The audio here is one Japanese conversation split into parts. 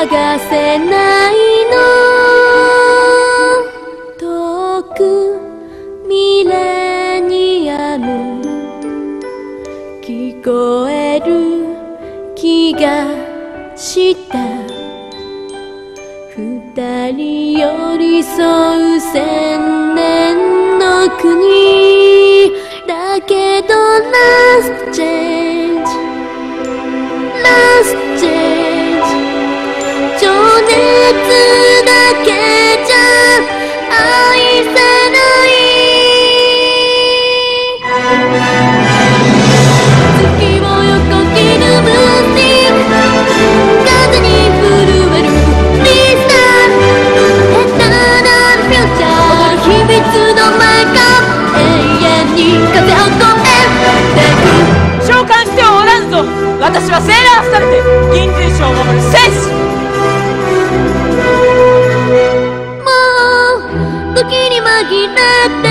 探せないの。遠くミレニアム聞こえる気がした。二人寄り添う千年の国。私はセーラースタルテ銀髄賞を守る戦士。もう時に紛れて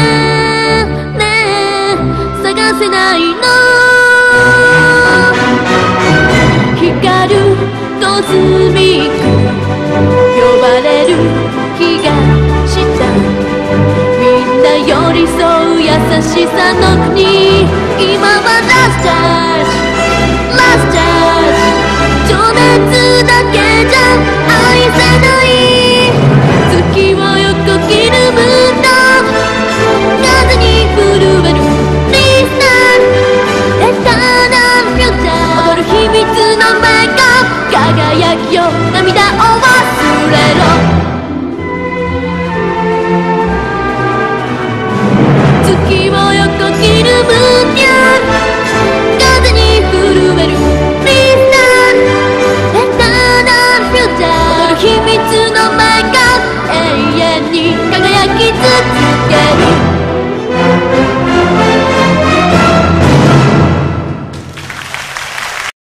ねえ探せないの。光るコスミック